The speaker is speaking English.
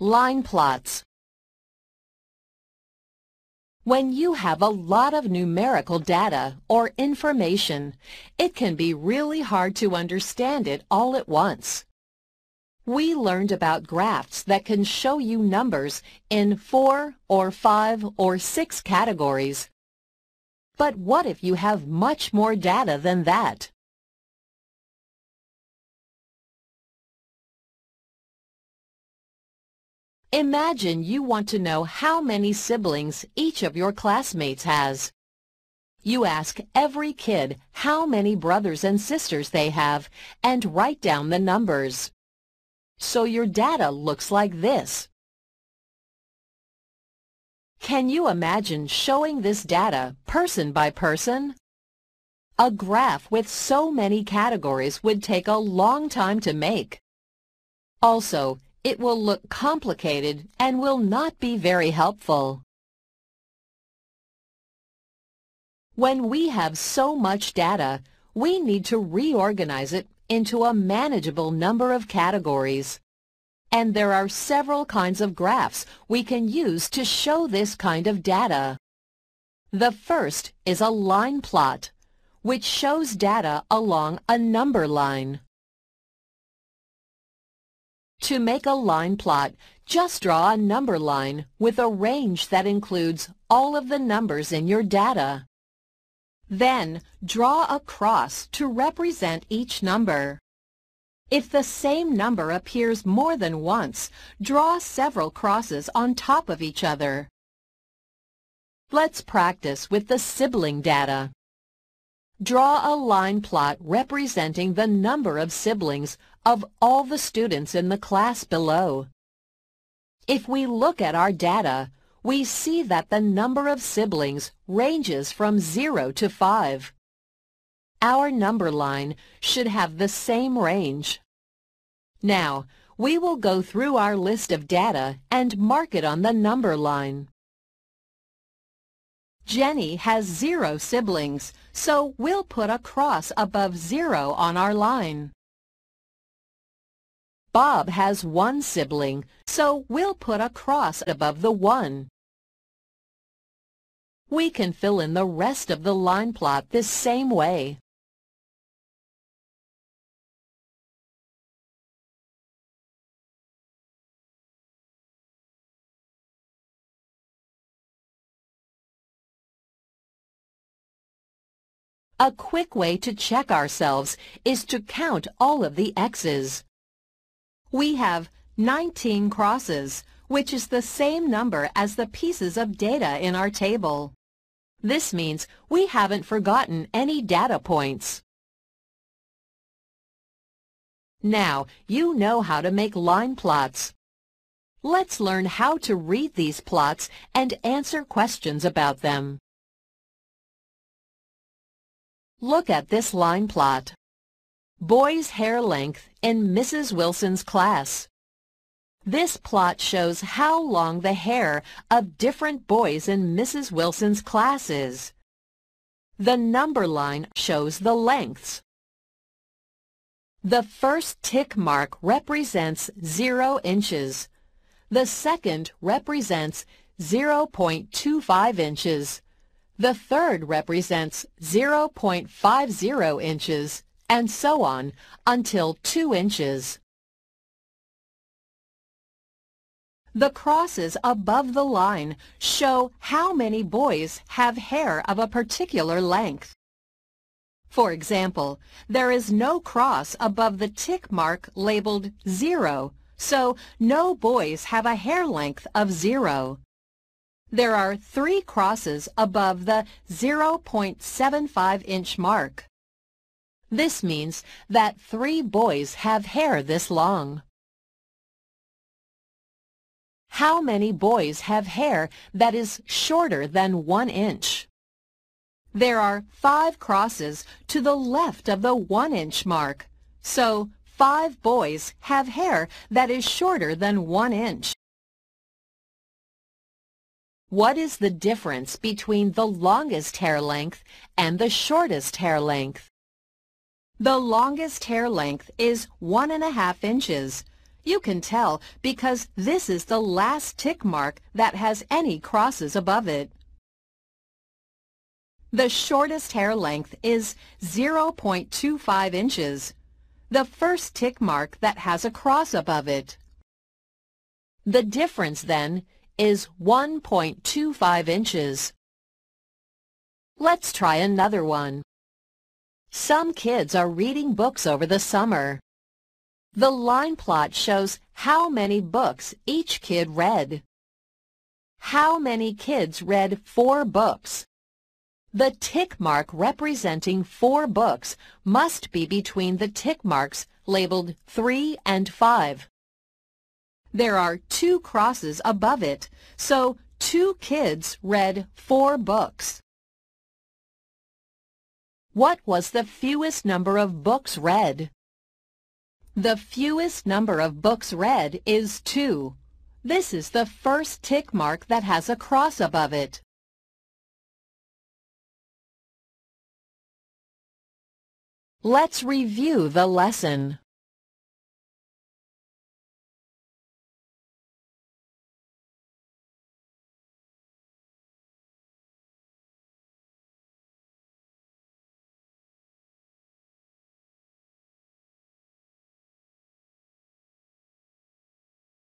Line plots. When you have a lot of numerical data or information, it can be really hard to understand it all at once. We learned about graphs that can show you numbers in four or five or six categories. But what if you have much more data than that? Imagine you want to know how many siblings each of your classmates has. You ask every kid how many brothers and sisters they have and write down the numbers. So your data looks like this. Can you imagine showing this data person by person? A graph with so many categories would take a long time to make. Also, it will look complicated and will not be very helpful. When we have so much data, we need to reorganize it into a manageable number of categories. And there are several kinds of graphs we can use to show this kind of data. The first is a line plot, which shows data along a number line. To make a line plot, just draw a number line with a range that includes all of the numbers in your data. Then, draw a cross to represent each number. If the same number appears more than once, draw several crosses on top of each other. Let's practice with the sibling data. Draw a line plot representing the number of siblings of all the students in the class below. If we look at our data, we see that the number of siblings ranges from 0 to 5. Our number line should have the same range. Now, we will go through our list of data and mark it on the number line. Jenny has zero siblings, so we'll put a cross above zero on our line. Bob has one sibling, so we'll put a cross above the one. We can fill in the rest of the line plot this same way. A quick way to check ourselves is to count all of the X's. We have 19 crosses, which is the same number as the pieces of data in our table. This means we haven't forgotten any data points. Now, you know how to make line plots. Let's learn how to read these plots and answer questions about them. Look at this line plot. Boy's hair length in Mrs. Wilson's class. This plot shows how long the hair of different boys in Mrs. Wilson's class is. The number line shows the lengths. The first tick mark represents 0 inches. The second represents 0.25 inches. The third represents 0.50 inches and so on until 2 inches. The crosses above the line show how many boys have hair of a particular length. For example, there is no cross above the tick mark labeled 0, so no boys have a hair length of 0. There are three crosses above the 0.75 inch mark. This means that three boys have hair this long. How many boys have hair that is shorter than one inch? There are five crosses to the left of the one-inch mark, so five boys have hair that is shorter than one inch. What is the difference between the longest hair length and the shortest hair length? The longest hair length is one and a half inches. You can tell because this is the last tick mark that has any crosses above it. The shortest hair length is 0.25 inches, the first tick mark that has a cross above it. The difference, then, is 1.25 inches. Let's try another one. Some kids are reading books over the summer. The line plot shows how many books each kid read. How many kids read four books? The tick mark representing four books must be between the tick marks labeled 3 and 5. There are two crosses above it, so two kids read four books. What was the fewest number of books read? The fewest number of books read is 2. This is the first tick mark that has a cross above it. Let's review the lesson.